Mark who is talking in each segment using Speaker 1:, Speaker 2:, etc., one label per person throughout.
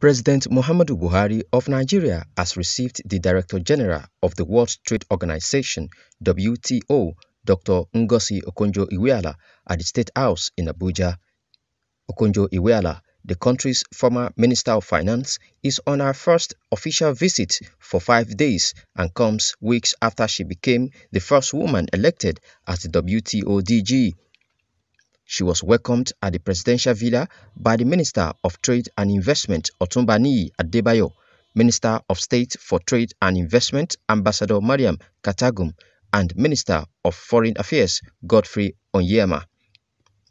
Speaker 1: President Muhammadu Buhari of Nigeria has received the Director General of the World Trade Organization (WTO), Dr. Ngozi Okonjo-Iweala, at the State House in Abuja. Okonjo-Iweala, the country's former Minister of Finance, is on her first official visit for five days and comes weeks after she became the first woman elected as the WTO DG. She was welcomed at the presidential villa by the Minister of Trade and Investment Otumba Niyi Adebayo, Minister of State for Trade and Investment Ambassador Mariam Katagum, and Minister of Foreign Affairs Geoffrey Onyeama.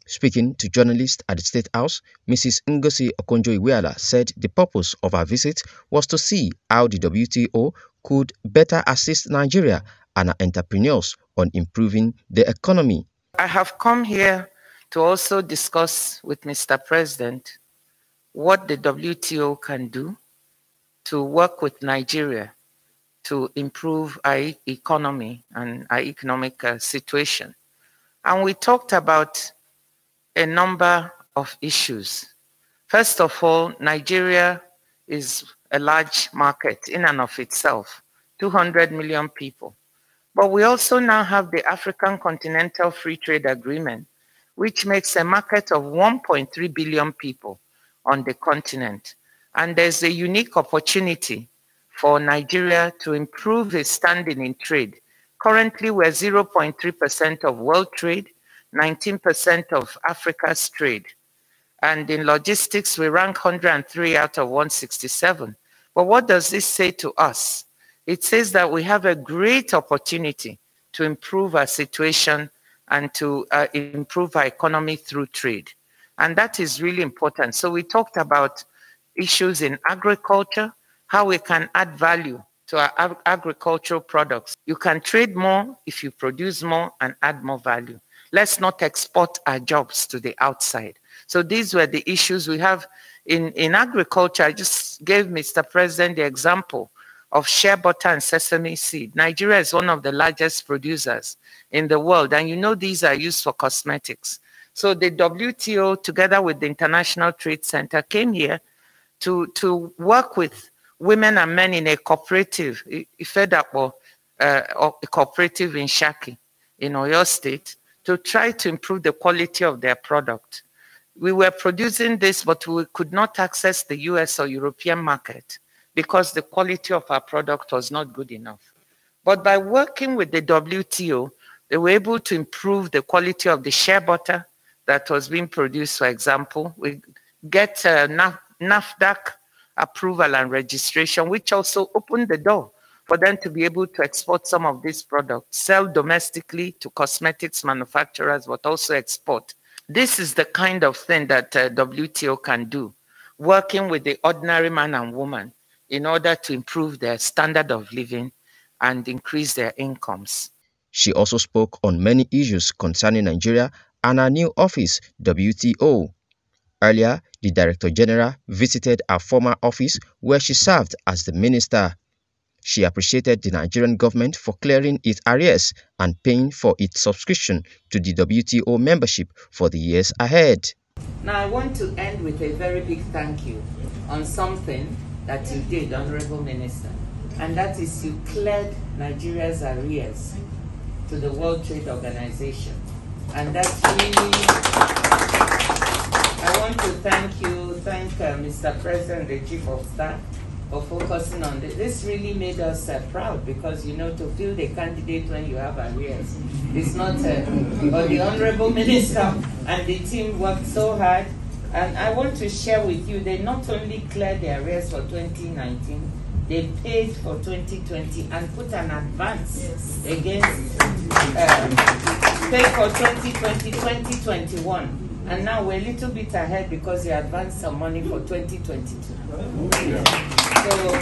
Speaker 1: Speaking to journalists at the State House, Mrs. Ngozi Okonjo-Iweala said the purpose of her visit was to see how the WTO could better assist Nigeria and her entrepreneurs on improving the economy.
Speaker 2: I have come here to also discuss with Mr. President what the WTO can do to work with Nigeria to improve our economy and our economic uh, situation. And we talked about a number of issues. First of all, Nigeria is a large market in and of itself, 200 million people. But we also now have the African Continental Free Trade Agreement, which makes a market of 1.3 billion people on the continent. And there's a unique opportunity for Nigeria to improve its standing in trade. Currently, we're 0.3% of world trade, 19% of Africa's trade. And in logistics, we rank 103 out of 167. But what does this say to us? It says that we have a great opportunity to improve our situation and to uh, improve our economy through trade. And that is really important. So we talked about issues in agriculture, how we can add value to our ag agricultural products. You can trade more if you produce more and add more value. Let's not export our jobs to the outside. So these were the issues we have in, in agriculture. I just gave Mr. President the example of shea butter and sesame seed. Nigeria is one of the largest producers in the world, and you know these are used for cosmetics. So the WTO, together with the International Trade Center, came here to, to work with women and men in a cooperative, IFEDAPO, uh, a cooperative in Shaki, in Oyo State, to try to improve the quality of their product. We were producing this, but we could not access the US or European market because the quality of our product was not good enough. But by working with the WTO, they were able to improve the quality of the shea butter that was being produced, for example. We get uh, NAFDAC approval and registration, which also opened the door for them to be able to export some of these products, sell domestically to cosmetics manufacturers, but also export. This is the kind of thing that uh, WTO can do, working with the ordinary man and woman in order to improve their standard of living and increase their incomes.
Speaker 1: She also spoke on many issues concerning Nigeria and her new office, WTO. Earlier, the Director General visited her former office where she served as the minister. She appreciated the Nigerian government for clearing its arrears and paying for its subscription to the WTO membership for the years ahead.
Speaker 2: Now, I want to end with a very big thank you on something that you did, Honorable Minister, and that is you cleared Nigeria's arrears to the World Trade Organization. And that's really, I want to thank you, thank uh, Mr. President, the Chief of Staff, for focusing on this. This really made us uh, proud because, you know, to field a candidate when you have arrears, it's not, uh, but the Honorable Minister and the team worked so hard and I want to share with you, they not only cleared their arrears for 2019, they paid for 2020 and put an advance yes. against, uh, paid for 2020, 2021. And now we're a little bit ahead because they advanced some money for 2022. So,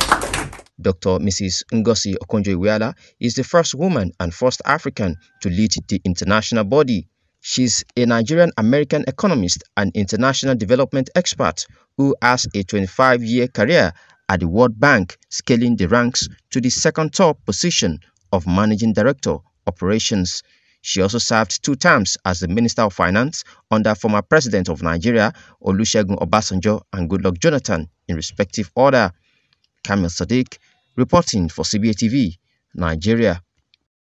Speaker 1: Dr. Mrs. Ngozi Okonjo-Iweala is the first woman and first African to lead the international body She's a Nigerian American economist and international development expert who has a 25 year career at the World Bank, scaling the ranks to the second top position of Managing Director, Operations. She also served two terms as the Minister of Finance under former President of Nigeria Olusegun Obasanjo and Goodluck Jonathan in respective order. Kamil Sadiq reporting for CBA TV, Nigeria.